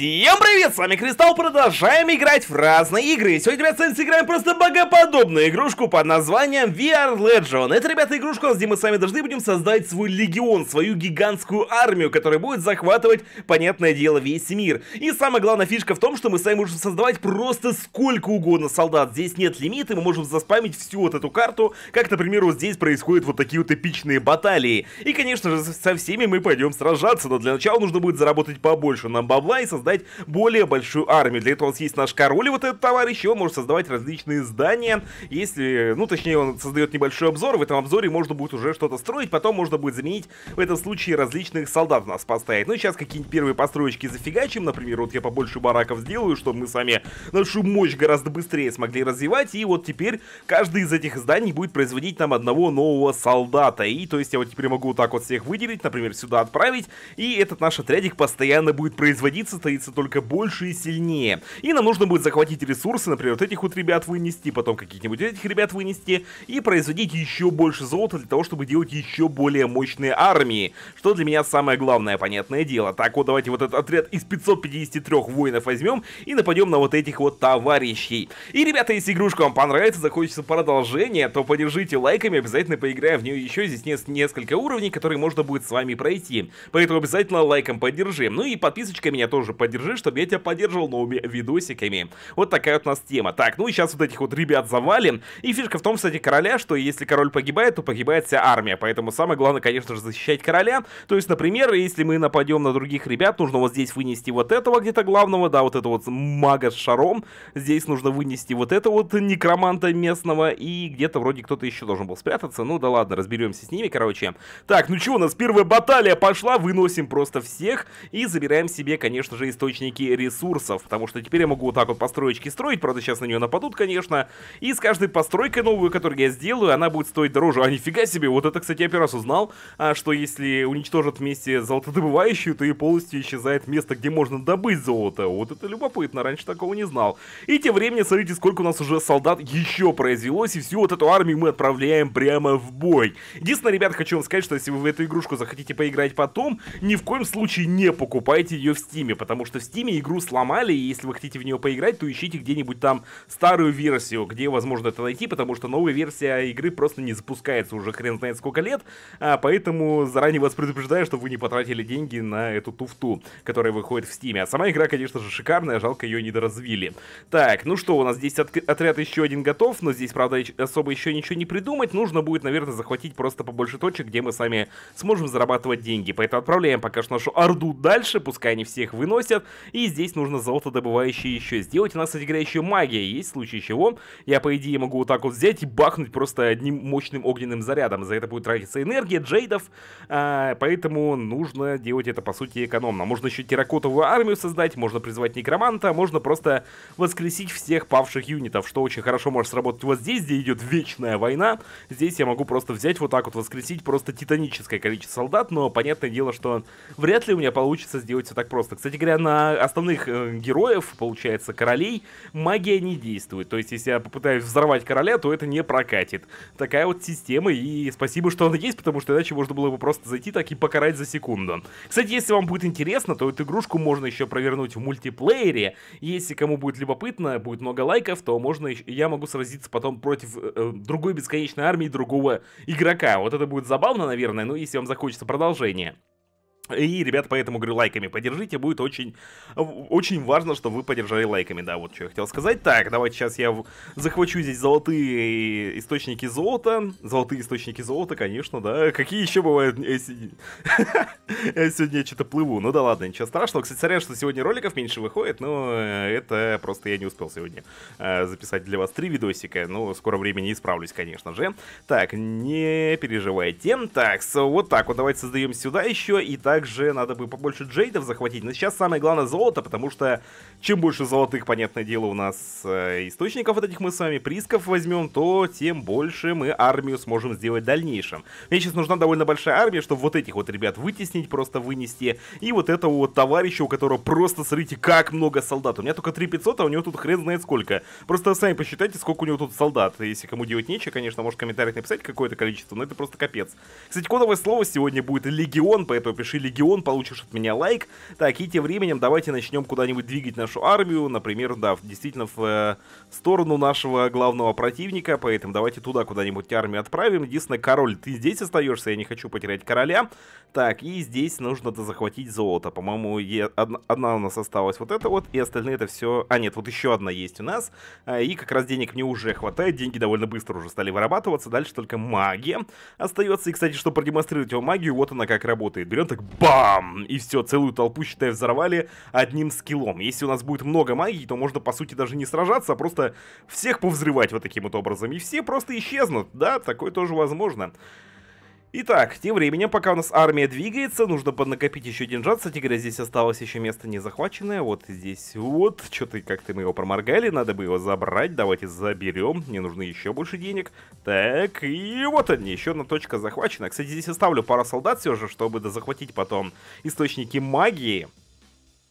Всем привет, с вами Кристалл, продолжаем играть в разные игры. Сегодня, ребят, с играем просто богоподобную игрушку под названием VR Legion. Это, ребята, игрушка, где мы с вами должны будем создать свой легион, свою гигантскую армию, которая будет захватывать, понятное дело, весь мир. И самая главная фишка в том, что мы с вами можем создавать просто сколько угодно солдат. Здесь нет лимита, мы можем заспамить всю вот эту карту, как, например, вот здесь происходят вот такие вот эпичные баталии. И, конечно же, со всеми мы пойдем сражаться, но для начала нужно будет заработать побольше нам бабла и создать создать более большую армию. Для этого у нас есть наш король, вот этот товарищ, и он может создавать различные здания. Если, ну, точнее, он создает небольшой обзор, в этом обзоре можно будет уже что-то строить, потом можно будет заменить в этом случае различных солдат у нас поставить. Ну, сейчас какие-нибудь первые построечки зафигачим, например, вот я побольше бараков сделаю, чтобы мы сами нашу мощь гораздо быстрее смогли развивать, и вот теперь каждый из этих зданий будет производить нам одного нового солдата. И, то есть, я вот теперь могу вот так вот всех выделить, например, сюда отправить, и этот наш отрядик постоянно будет производиться, стоит становится только больше и сильнее. И нам нужно будет захватить ресурсы, например, вот этих вот ребят вынести, потом каких-нибудь этих ребят вынести, и производить еще больше золота для того, чтобы делать еще более мощные армии. Что для меня самое главное, понятное дело. Так вот, давайте вот этот отряд из 553 воинов возьмем и нападем на вот этих вот товарищей. И, ребята, если игрушка вам понравится, захочется продолжение, то поддержите лайками, обязательно поиграем в нее еще. Здесь есть несколько уровней, которые можно будет с вами пройти. Поэтому обязательно лайком поддержи. Ну и подписочкой меня тоже поддержи чтобы я тебя поддерживал новыми видосиками. Вот такая вот у нас тема. Так, ну и сейчас вот этих вот ребят завалим. И фишка в том, кстати, короля, что если король погибает, то погибает вся армия. Поэтому самое главное, конечно же, защищать короля. То есть, например, если мы нападем на других ребят, нужно вот здесь вынести вот этого где-то главного, да, вот этого вот мага с шаром. Здесь нужно вынести вот этого вот некроманта местного. И где-то вроде кто-то еще должен был спрятаться. Ну да ладно, разберемся с ними, короче. Так, ну что, у нас первая баталия пошла. Выносим просто всех. И забираем себе, конечно же, источники ресурсов, потому что теперь я могу вот так вот построечки строить, правда сейчас на нее нападут, конечно, и с каждой постройкой новую, которую я сделаю, она будет стоить дороже. А нифига себе, вот это, кстати, я первый раз узнал, а, что если уничтожат вместе золотодобывающую, то и полностью исчезает место, где можно добыть золото. Вот это любопытно, раньше такого не знал. И тем временем, смотрите, сколько у нас уже солдат еще произвелось, и всю вот эту армию мы отправляем прямо в бой. Единственное, ребят, хочу вам сказать, что если вы в эту игрушку захотите поиграть потом, ни в коем случае не покупайте ее в стиме, потому что что в Steam игру сломали, и если вы хотите в нее поиграть, то ищите где-нибудь там старую версию, где возможно это найти, потому что новая версия игры просто не запускается уже хрен знает сколько лет, а, поэтому заранее вас предупреждаю, чтобы вы не потратили деньги на эту туфту, которая выходит в Steam. А сама игра, конечно же, шикарная, жалко ее не доразвили. Так, ну что, у нас здесь от отряд еще один готов, но здесь, правда, особо еще ничего не придумать, нужно будет, наверное, захватить просто побольше точек, где мы сами сможем зарабатывать деньги. Поэтому отправляем пока что нашу орду дальше, пускай они всех выносят, нет. И здесь нужно золото добывающее еще сделать. У нас, кстати говоря, еще магия есть, в случае чего. Я, по идее, могу вот так вот взять и бахнуть просто одним мощным огненным зарядом. За это будет тратиться энергия, джейдов. А, поэтому нужно делать это, по сути, экономно. Можно еще терракотовую армию создать, можно призвать некроманта, можно просто воскресить всех павших юнитов, что очень хорошо может сработать вот здесь, где идет вечная война. Здесь я могу просто взять вот так вот, воскресить просто титаническое количество солдат, но понятное дело, что вряд ли у меня получится сделать все так просто. Кстати говоря, на основных э, героев, получается, королей, магия не действует. То есть, если я попытаюсь взорвать короля, то это не прокатит. Такая вот система, и спасибо, что она есть, потому что иначе можно было бы просто зайти так и покарать за секунду. Кстати, если вам будет интересно, то эту игрушку можно еще провернуть в мультиплеере. Если кому будет любопытно, будет много лайков, то можно я могу сразиться потом против э, э, другой бесконечной армии другого игрока. Вот это будет забавно, наверное, но если вам захочется продолжение. И, ребят, поэтому, говорю, лайками поддержите, будет очень, очень важно, чтобы вы поддержали лайками, да, вот что я хотел сказать. Так, давайте сейчас я захвачу здесь золотые источники золота, золотые источники золота, конечно, да, какие еще бывают, я сегодня что-то плыву, ну да ладно, ничего страшного. Кстати, сорян, что сегодня роликов меньше выходит, но это просто я не успел сегодня э, записать для вас три видосика, но скоро времени исправлюсь, конечно же. Так, не переживайте. Так, вот так вот, давайте создаем сюда еще, и так также надо бы побольше джейдов захватить. Но сейчас самое главное золото, потому что чем больше золотых, понятное дело, у нас э, источников вот этих мы с вами присков возьмем, то тем больше мы армию сможем сделать в дальнейшем. Мне сейчас нужна довольно большая армия, чтобы вот этих вот ребят вытеснить, просто вынести. И вот этого вот товарища, у которого просто, смотрите, как много солдат. У меня только 3500, а у него тут хрен знает сколько. Просто сами посчитайте, сколько у него тут солдат. Если кому делать нечего, конечно, может комментариях написать какое-то количество, но это просто капец. Кстати, кодовое слово сегодня будет легион, поэтому пиши легион, получишь от меня лайк. Так, и тем временем давайте начнем куда-нибудь двигать нашу армию, например, да, действительно в э, сторону нашего главного противника, поэтому давайте туда куда-нибудь армию отправим. Единственное, король, ты здесь остаешься, я не хочу потерять короля. Так, и здесь нужно захватить золото. По-моему, одна, одна у нас осталась вот это вот, и остальные это все... А, нет, вот еще одна есть у нас. А, и как раз денег мне уже хватает, деньги довольно быстро уже стали вырабатываться. Дальше только магия остается. И, кстати, чтобы продемонстрировать его магию, вот она как работает. Берем так бам! И все, целую толпу, считай, взорвали одним скиллом. Если у нас будет много магии, то можно, по сути, даже не сражаться, а просто всех повзрывать вот таким вот образом. И все просто исчезнут. Да, такое тоже возможно. Итак, тем временем, пока у нас армия двигается, нужно поднакопить еще деньжат. Кстати говоря, здесь осталось еще место не захваченное. Вот здесь вот. Что-то как-то мы его проморгали. Надо бы его забрать. Давайте заберем. Мне нужно еще больше денег. Так, и вот они. Еще одна точка захвачена. Кстати, здесь оставлю пару солдат все же, чтобы захватить потом источники магии.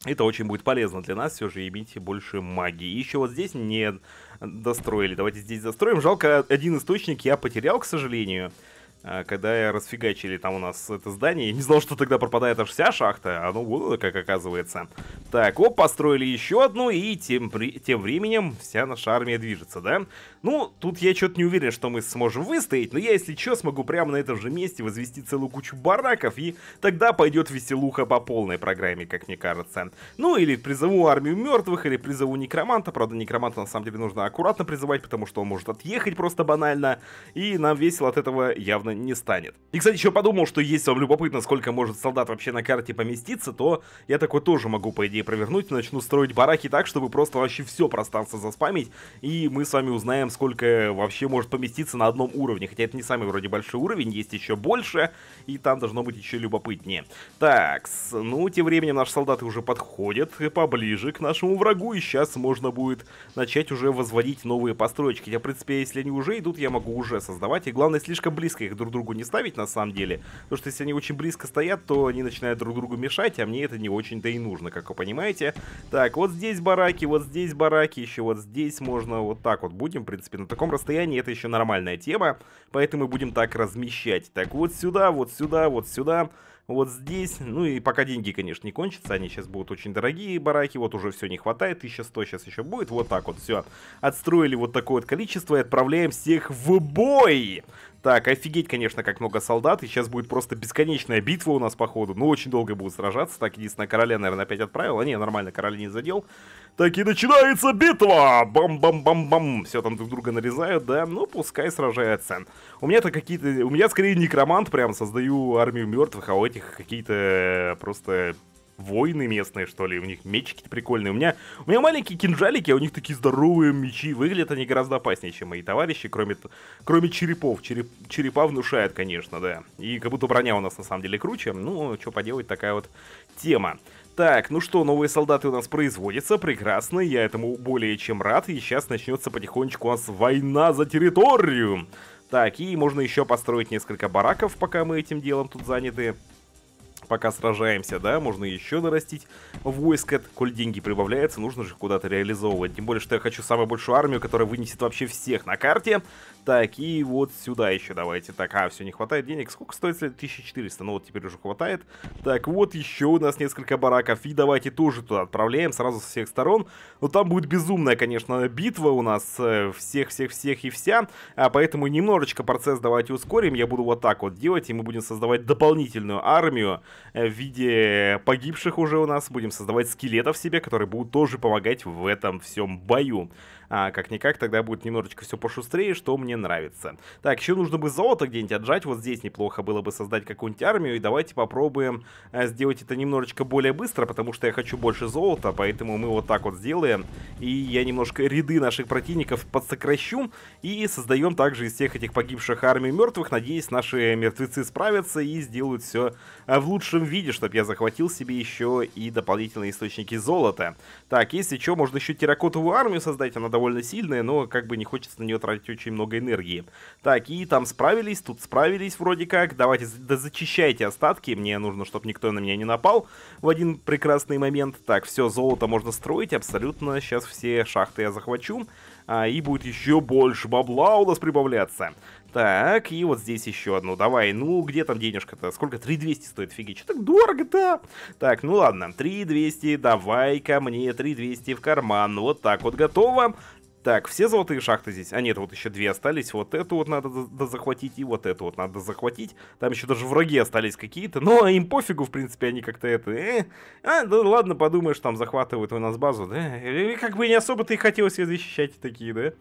Это очень будет полезно для нас, все же иметь больше магии. Еще вот здесь не достроили. Давайте здесь достроим. Жалко, один источник я потерял, к сожалению. А, когда расфигачили там у нас это здание. Я не знал, что тогда пропадает аж вся шахта, а ну вот как оказывается. Так, оп, построили еще одну, и тем, при... тем временем вся наша армия движется, да? Ну, тут я что-то не уверен, что мы сможем выстоять, но я, если что, смогу прямо на этом же месте возвести целую кучу бараков, и тогда пойдет веселуха по полной программе, как мне кажется. Ну, или призову армию мертвых, или призову некроманта, правда, некроманта на самом деле нужно аккуратно призывать, потому что он может отъехать просто банально, и нам весело от этого явно не станет. И, кстати, еще подумал, что если вам любопытно, сколько может солдат вообще на карте поместиться, то я такой тоже могу, по идее, провернуть. Начну строить бараки так, чтобы просто вообще все пространство заспамить, и мы с вами узнаем, сколько вообще может поместиться на одном уровне. Хотя это не самый вроде большой уровень, есть еще больше, и там должно быть еще любопытнее. Так, ну, тем временем наши солдаты уже подходят поближе к нашему врагу, и сейчас можно будет начать уже возводить новые постройки. Я, в принципе, если они уже идут, я могу уже создавать, и главное, слишком близко их друг другу не ставить на самом деле. Потому что если они очень близко стоят, то они начинают друг другу мешать, а мне это не очень-то и нужно, как вы понимаете. Так, вот здесь бараки, вот здесь бараки, еще вот здесь можно вот так вот будем, в принципе, на таком расстоянии это еще нормальная тема, поэтому мы будем так размещать. Так, вот сюда, вот сюда, вот сюда вот здесь. Ну и пока деньги, конечно, не кончатся, они сейчас будут очень дорогие бараки, вот уже все не хватает, 1100 сейчас еще будет, вот так вот все. Отстроили вот такое вот количество и отправляем всех в бой! Так, офигеть, конечно, как много солдат, и сейчас будет просто бесконечная битва у нас, походу. Ну, очень долго будут сражаться. Так, единственное, короля, наверное, опять отправил. А не, нормально, короля не задел. Так и начинается битва! Бам-бам-бам-бам! Все там друг друга нарезают, да? Ну, пускай сражается. У меня-то какие-то... У меня скорее некромант прям, создаю армию мертвых, а у этих какие-то просто воины местные, что ли, у них мечики прикольные. У меня, у меня маленькие кинжалики, а у них такие здоровые мечи. Выглядят они гораздо опаснее, чем мои товарищи, кроме, кроме черепов. Череп, черепа внушают, конечно, да. И как будто броня у нас на самом деле круче. Ну, что поделать, такая вот тема. Так, ну что, новые солдаты у нас производятся, прекрасно, я этому более чем рад, и сейчас начнется потихонечку у нас война за территорию. Так, и можно еще построить несколько бараков, пока мы этим делом тут заняты пока сражаемся, да, можно еще нарастить войско, коль деньги прибавляются, нужно же куда-то реализовывать. Тем более, что я хочу самую большую армию, которая вынесет вообще всех на карте. Так, и вот сюда еще давайте. Так, а, все, не хватает денег. Сколько стоит? 1400. Ну вот теперь уже хватает. Так, вот еще у нас несколько бараков. И давайте тоже туда отправляем сразу со всех сторон. Но там будет безумная, конечно, битва у нас. Всех-всех-всех и вся. А поэтому немножечко процесс давайте ускорим. Я буду вот так вот делать. И мы будем создавать дополнительную армию э, в виде погибших уже у нас. Будем создавать скелетов себе, которые будут тоже помогать в этом всем бою а, как-никак тогда будет немножечко все пошустрее, что мне нравится. Так, еще нужно бы золото где-нибудь отжать, вот здесь неплохо было бы создать какую-нибудь армию, и давайте попробуем а, сделать это немножечко более быстро, потому что я хочу больше золота, поэтому мы вот так вот сделаем, и я немножко ряды наших противников подсокращу, и создаем также из всех этих погибших армий мертвых, надеюсь, наши мертвецы справятся и сделают все а, в лучшем виде, чтобы я захватил себе еще и дополнительные источники золота. Так, если что, можно еще терракотовую армию создать, она довольно сильная, но как бы не хочется на нее тратить очень много энергии. Так, и там справились, тут справились вроде как. Давайте, да зачищайте остатки, мне нужно, чтобы никто на меня не напал в один прекрасный момент. Так, все, золото можно строить абсолютно, сейчас все шахты я захвачу. а, и будет еще больше бабла у нас прибавляться. Так, и вот здесь еще одну. Давай, ну где там денежка-то? Сколько? 3200 стоит, фиги. Что так дорого-то? Так, ну ладно, 3200, давай ко мне 3200 в карман. Вот так вот, готово. Так, все золотые шахты здесь. А нет, вот еще две остались. Вот эту вот надо захватить и вот эту вот надо захватить. Там еще даже враги остались какие-то. Но им пофигу, в принципе, они как-то это... Э, а, да ладно, подумаешь, там захватывают у нас базу, да? И как бы не особо-то и хотелось ее защищать такие, да?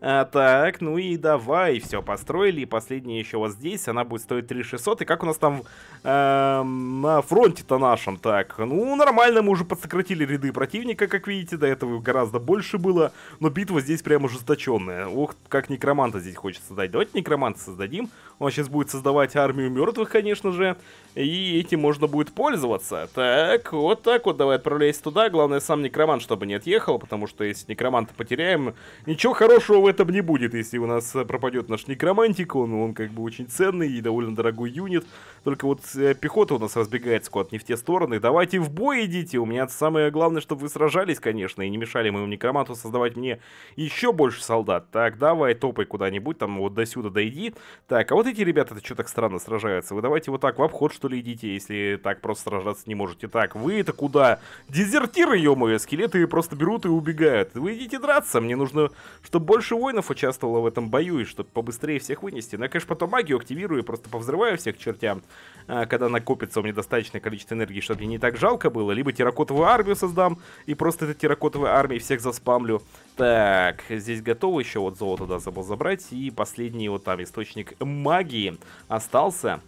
А, так, ну и давай, все, построили. И последняя еще вот здесь, она будет стоить 3600. И как у нас там э, на фронте-то нашем? Так, ну нормально, мы уже подсократили ряды противника, как видите. До этого гораздо больше было. Но битва здесь прям ужесточенная. Ох, как некроманта здесь хочется создать. Давайте некроманта создадим. Он сейчас будет создавать армию мертвых, конечно же. И этим можно будет пользоваться. Так, вот так вот, давай отправляйся туда. Главное, сам некромант, чтобы не отъехал, потому что если некроманта потеряем, ничего хорошего в этом не будет, если у нас пропадет наш некромантик. Он, он как бы очень ценный и довольно дорогой юнит. Только вот э, пехота у нас разбегается куда-то не в те стороны. Давайте в бой идите. У меня самое главное, чтобы вы сражались, конечно, и не мешали моему некроманту создавать мне еще больше солдат. Так, давай топай куда-нибудь, там вот до сюда дойди. Так, а вот эти ребята-то что так странно сражаются? Вы давайте вот так в обход, что ли, идите, если так просто сражаться не можете. Так, вы это куда? Дезертиры, ё-моё, скелеты просто берут и убегают. Вы идите драться, мне нужно, чтобы больше воинов участвовало в этом бою, и чтобы побыстрее всех вынести. Ну, я, конечно, потом магию активирую, просто повзрываю всех чертям, а, когда накопится у меня достаточное количество энергии, чтобы мне не так жалко было. Либо терракотовую армию создам, и просто этой терракотовой армией всех заспамлю. Так, здесь готово еще вот золото, да, забыл забрать. И последний вот там источник магии остался.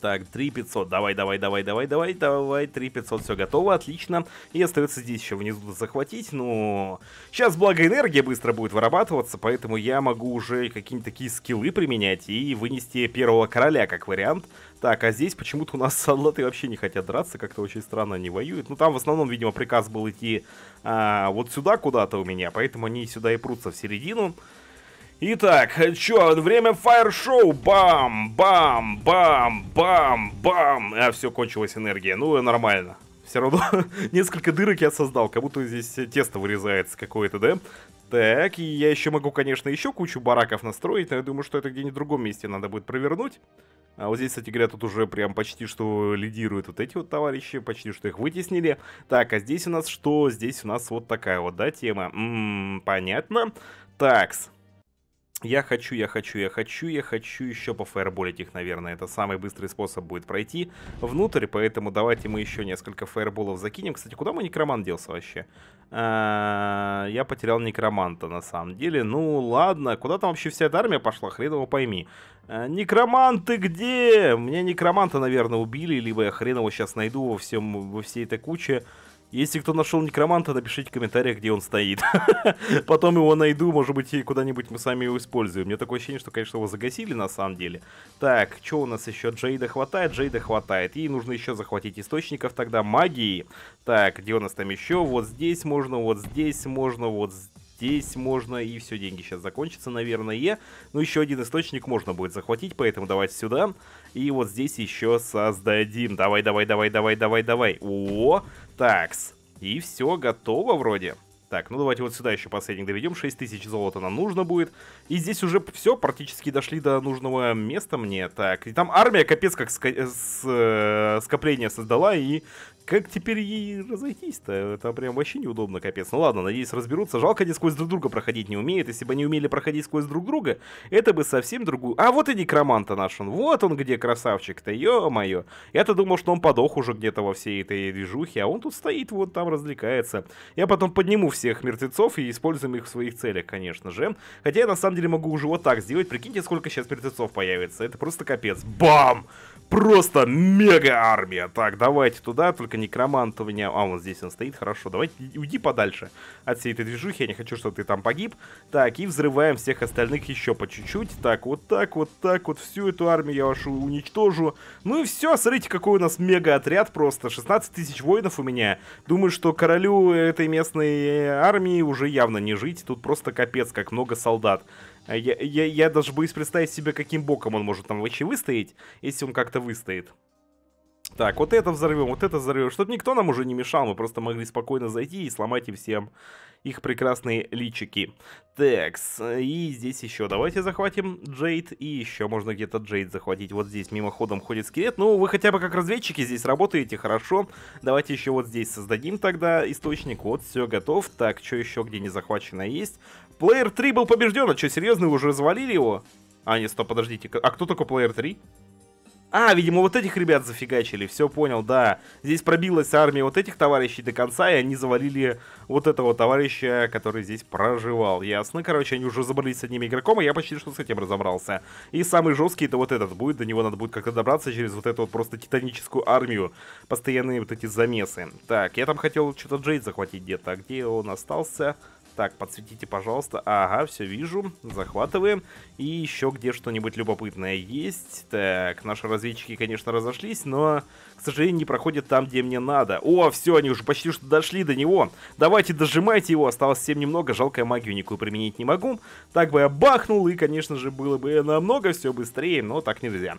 Так, 3500, давай, давай, давай, давай, давай, давай, 3500, все готово, отлично. И остается здесь еще внизу захватить, но... Сейчас, благо, энергия быстро будет вырабатываться, поэтому я могу уже какие-нибудь такие скиллы применять и вынести первого короля, как вариант. Так, а здесь почему-то у нас солдаты вообще не хотят драться, как-то очень странно они воюют. Ну, там в основном, видимо, приказ был идти а, вот сюда куда-то у меня, поэтому они сюда и прутся в середину. Итак, чё, время фаер-шоу, бам, бам, бам, бам, бам. А, все, кончилась энергия, ну, нормально. Все равно несколько дырок я создал, как будто здесь тесто вырезается какое-то, да? Так, и я еще могу, конечно, еще кучу бараков настроить, но я думаю, что это где-нибудь в другом месте надо будет провернуть. А вот здесь, кстати говоря, тут уже прям почти что лидируют вот эти вот товарищи, почти что их вытеснили. Так, а здесь у нас что? Здесь у нас вот такая вот, да, тема. М -м, понятно. Такс. Я хочу, я хочу, я хочу, я хочу еще пофаерболить их, наверное. Это самый быстрый способ будет пройти внутрь, поэтому давайте мы еще несколько фаерболов закинем. Кстати, куда мой некромант делся вообще? А, я потерял некроманта, на самом деле. Ну, ладно, куда там вообще вся эта армия пошла, хрен его пойми. А, некромант, ты где? Мне некроманта, наверное, убили, либо я хрен его сейчас найду во, всем, во всей этой куче. Если кто нашел некроманта, напишите в комментариях, где он стоит. Потом его найду, может быть, и куда-нибудь мы сами его используем. Мне такое ощущение, что, конечно, его загасили на самом деле. Так, что у нас еще? Джейда хватает? Джейда хватает. Ей нужно еще захватить источников тогда магии. Так, где у нас там еще? Вот здесь можно, вот здесь можно, вот здесь здесь можно, и все, деньги сейчас закончатся, наверное. Ну, еще один источник можно будет захватить, поэтому давайте сюда. И вот здесь еще создадим. Давай, давай, давай, давай, давай, давай. О, такс. И все, готово вроде. Так, ну давайте вот сюда еще последний доведем. 6000 золота нам нужно будет. И здесь уже все, практически дошли до нужного места мне. Так, и там армия капец как ска с, э, скопление создала. И как теперь ей разойтись-то? Это прям вообще неудобно, капец. Ну ладно, надеюсь, разберутся. Жалко, они сквозь друг друга проходить не умеют. Если бы они умели проходить сквозь друг друга, это бы совсем другую... А, вот и некроманта наш он. Вот он где, красавчик-то, ё-моё. Я-то думал, что он подох уже где-то во всей этой движухе, а он тут стоит, вот там развлекается. Я потом подниму всех мертвецов и используем их в своих целях, конечно же. Хотя я на самом деле могу уже вот так сделать. Прикиньте, сколько сейчас мертвецов появится. Это просто капец. Бам! Просто мега армия. Так, давайте туда, только некромант у меня... А, вот здесь он стоит, хорошо. Давайте уйди подальше от всей этой движухи. Я не хочу, чтобы ты там погиб. Так, и взрываем всех остальных еще по чуть-чуть. Так, вот так, вот так, вот всю эту армию я вашу уничтожу. Ну и все, смотрите, какой у нас мега отряд просто. 16 тысяч воинов у меня. Думаю, что королю этой местной армии уже явно не жить. Тут просто капец, как много солдат. А я, я, я даже боюсь представить себе, каким боком он может там вообще выстоять, если он как-то выстоит. Так, вот это взорвем, вот это взорвем, чтобы никто нам уже не мешал, мы просто могли спокойно зайти и сломать им всем их прекрасные личики. Текс, и здесь еще давайте захватим Джейд, и еще можно где-то Джейд захватить. Вот здесь мимоходом ходит скелет, ну вы хотя бы как разведчики здесь работаете, хорошо. Давайте еще вот здесь создадим тогда источник, вот все готов. Так, что еще где не захвачено есть? Плеер 3 был побежден, а что, серьезно, вы уже завалили его? А, нет, стоп, подождите, а кто такой Плеер 3? А, видимо, вот этих ребят зафигачили, все понял, да. Здесь пробилась армия вот этих товарищей до конца, и они завалили вот этого товарища, который здесь проживал. Ясно, короче, они уже забрались с одним игроком, и я почти что с этим разобрался. И самый жесткий это вот этот будет, до него надо будет как-то добраться через вот эту вот просто титаническую армию. Постоянные вот эти замесы. Так, я там хотел что-то Джейд захватить где-то, а где он остался? Так, подсветите, пожалуйста. Ага, все вижу. Захватываем. И еще где что-нибудь любопытное есть. Так, наши разведчики, конечно, разошлись, но, к сожалению, не проходят там, где мне надо. О, все, они уже почти что дошли до него. Давайте дожимайте его. Осталось совсем немного. Жалко, я магию никакую применить не могу. Так бы я бахнул, и, конечно же, было бы намного все быстрее, но так нельзя.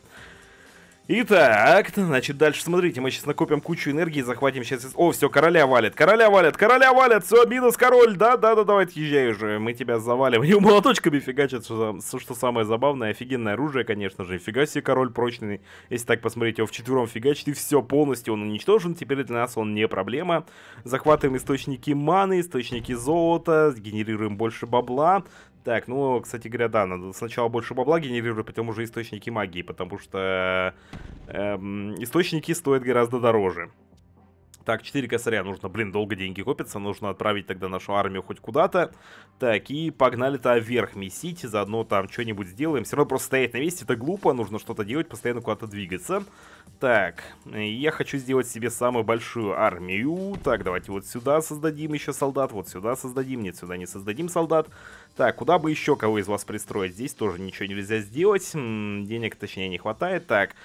Итак, значит, дальше смотрите, мы сейчас накопим кучу энергии, захватим сейчас... О, все, короля валит, короля валит, короля валит, все, минус король, да-да-да, давай отъезжай уже, мы тебя завалим. Они молоточками фигачат, что, что самое забавное, офигенное оружие, конечно же, фига себе король прочный. Если так посмотреть, его в четвером фигачит, и все, полностью он уничтожен, теперь для нас он не проблема. Захватываем источники маны, источники золота, генерируем больше бабла. Так, ну, кстати говоря, да, надо сначала больше бабла генерировать, потом уже источники магии, потому что эм, источники стоят гораздо дороже. Так, 4 косаря нужно, блин, долго деньги копятся, нужно отправить тогда нашу армию хоть куда-то. Так, и погнали-то вверх месить, заодно там что-нибудь сделаем. Все равно просто стоять на месте это глупо, нужно что-то делать, постоянно куда-то двигаться. Так, я хочу сделать себе самую большую армию. Так, давайте вот сюда создадим еще солдат, вот сюда создадим, нет, сюда не создадим солдат. Так, куда бы еще кого из вас пристроить? Здесь тоже ничего нельзя сделать, денег точнее не хватает. Так...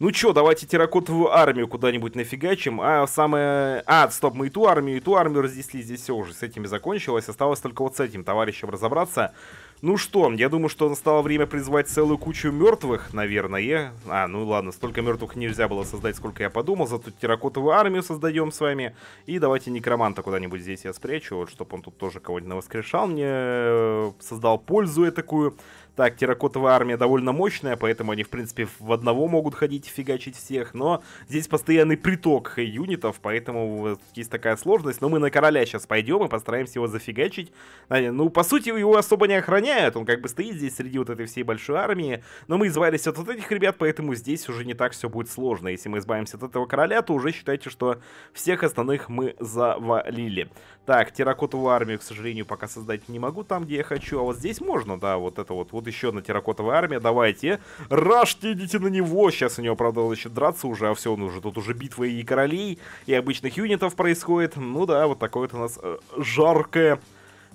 Ну чё, давайте терракотовую армию куда-нибудь нафигачим. А самое... А, стоп, мы и ту армию, и ту армию разнесли. Здесь все уже с этими закончилось. Осталось только вот с этим товарищем разобраться. Ну что, я думаю, что настало время призвать целую кучу мертвых, наверное. А, ну ладно, столько мертвых нельзя было создать, сколько я подумал. Зато терракотовую армию создаем с вами. И давайте некроманта куда-нибудь здесь я спрячу, вот, чтобы он тут тоже кого-нибудь воскрешал мне, э, создал пользу такую. Так, терракотовая армия довольно мощная, поэтому они, в принципе, в одного могут ходить и фигачить всех. Но здесь постоянный приток юнитов, поэтому есть такая сложность. Но мы на короля сейчас пойдем и постараемся его зафигачить. Ну, по сути, его особо не охраняют. Он как бы стоит здесь среди вот этой всей большой армии. Но мы избавились от вот этих ребят, поэтому здесь уже не так все будет сложно. Если мы избавимся от этого короля, то уже считайте, что всех остальных мы завалили. Так, терракотовую армию, к сожалению, пока создать не могу там, где я хочу. А вот здесь можно, да, вот это вот. Вот еще одна терракотовая армия, давайте. Рашьте, идите на него. Сейчас у него, правда, он еще драться уже, а все, он уже, тут уже битвы и королей, и обычных юнитов происходит. Ну да, вот такой вот у нас э, жаркое,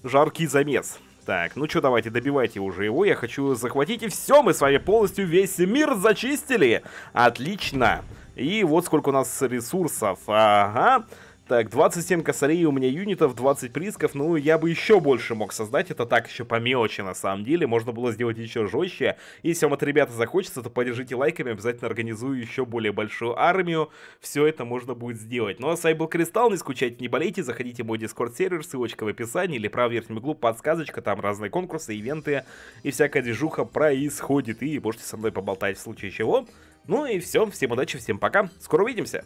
жаркий замес. Так, ну что, давайте, добивайте уже его, я хочу захватить, и все, мы с вами полностью весь мир зачистили. Отлично. И вот сколько у нас ресурсов, ага. Так, 27 косарей у меня юнитов, 20 присков, ну, я бы еще больше мог создать, это так еще по мелочи на самом деле, можно было сделать еще жестче. Если вам это, ребята, захочется, то поддержите лайками, обязательно организую еще более большую армию, все это можно будет сделать. Ну, а с вами был Кристалл, не скучайте, не болейте, заходите в мой дискорд сервер, ссылочка в описании, или правый верхний углу, подсказочка, там разные конкурсы, ивенты и всякая движуха происходит, и можете со мной поболтать в случае чего. Ну и все, всем удачи, всем пока, скоро увидимся!